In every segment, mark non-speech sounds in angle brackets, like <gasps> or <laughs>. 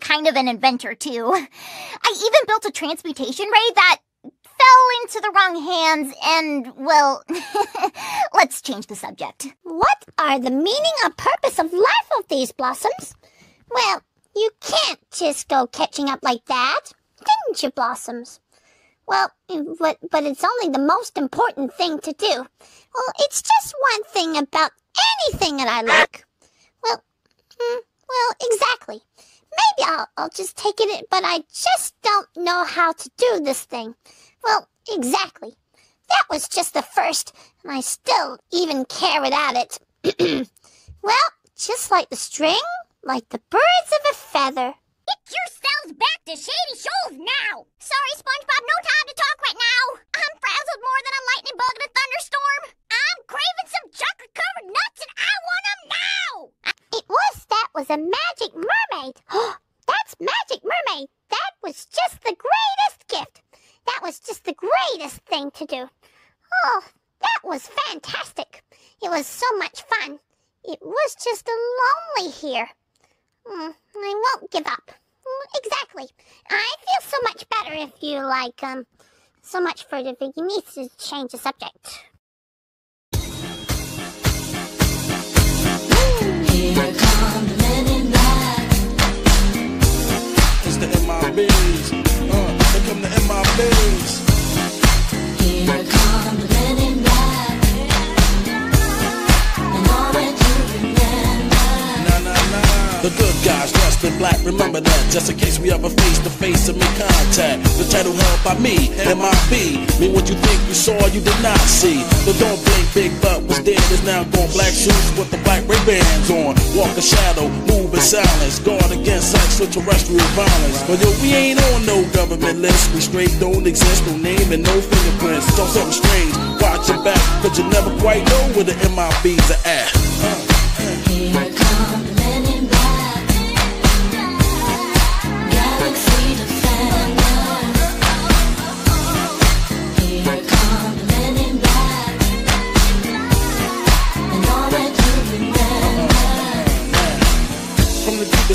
Kind of an inventor too. I even built a transmutation ray that fell into the wrong hands and, well, <laughs> let's change the subject. What are the meaning or purpose of life of these blossoms? Well, you can't just go catching up like that, didn't you, Blossoms? Well, but, but it's only the most important thing to do. Well, it's just one thing about anything that I like. Well, mm, well, exactly. Maybe I'll, I'll just take it, but I just don't know how to do this thing. Well, exactly. That was just the first, and I still even care without it. <clears throat> well, just like the string, like the birds of a feather. Get yourselves back to Shady Shoals now! Sorry, SpongeBob, no time to talk right now. I'm frazzled more than a lightning bug in a thunderstorm. I'm craving some chocolate-covered nuts and I want them now! It was that was a magic mermaid. <gasps> Oh, That's magic mermaid. That was just the greatest gift. That was just the greatest thing to do. Oh, that was fantastic. It was so much fun. It was just lonely here. Mm, I won't give up. Mm, exactly. I feel so much better if you like, um, so much further if you need to change the subject. Here come the men in black. It's the MIBs. Uh, here come the MIBs. Here come the men in black. And all that you remember. Nah, nah, nah. The good guys dressed in black, remember that. Just in case we ever face to face and make contact. The title held by me, MIB. Mean what you think you saw, you did not see. But don't blink, Big Butt was dead, is now gone. Black shoes with the black Ray Bans on. Walk a shadow, move in silence. Guard against extraterrestrial violence. But yo, we ain't on no government list. We straight don't exist, no name and no fingerprints. Talk something strange, watch your back. Cause you never quite know where the MIBs are at.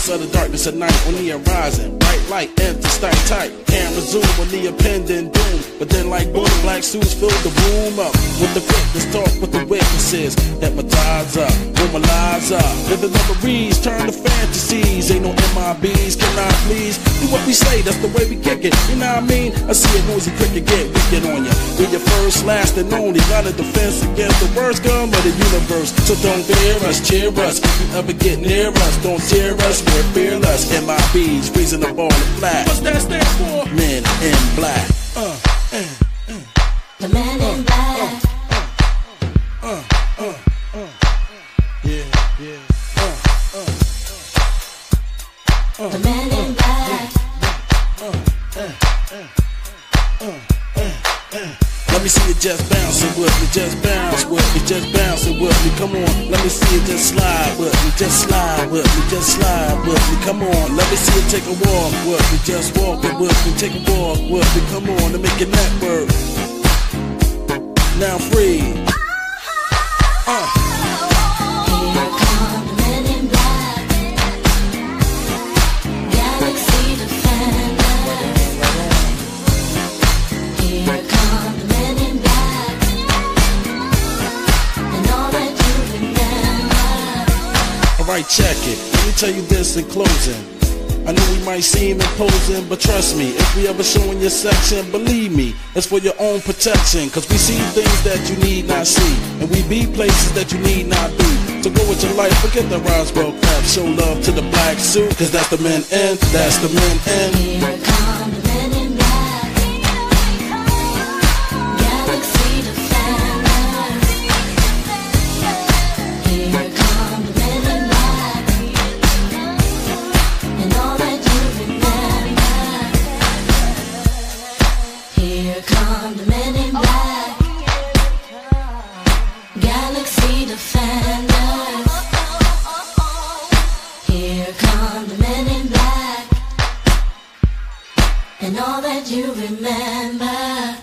The of the darkness at night on the horizon, bright light enter stay tight. Camera zoom on the impending doom, but then like boom, black suits fill the room up with the quickness. Talk with the witnesses, hypnotize up, normalize up. The memories, turn to fantasies. Ain't no MIBs, can I please do what we say? That's the way we kick it. You know what I mean? I see a noisy cricket get wicked on ya. We're your first, last, and only line of defense against the worst gun of the universe. So don't fear us, cheer us. If you ever get near us, don't tear us. We're fearless. MIBs, freezing the ball and flat. What's that stand for? Men in black. Uh, uh, The men in black. uh, uh, uh. Yeah, yeah. The men in black. Let me see you just bouncing with me, just bounce with me, just bouncing with me. Come on, let me see you just slide with me, just slide with me, just slide with me. Come on, let me see you take a walk with me, just walking with me, take a walk with me. Come on, and make neck work. Now free. Uh. Check it. Let me tell you this in closing. I know we might seem imposing, but trust me, if we ever show in your section, believe me, it's for your own protection. Cause we see things that you need not see, and we be places that you need not be. So go with your life, forget the Roswell crap, show love to the black suit, cause that's the men in, that's the men in. Here come the men in black. Galaxy defenders. Here come the men in black. And all that you remember.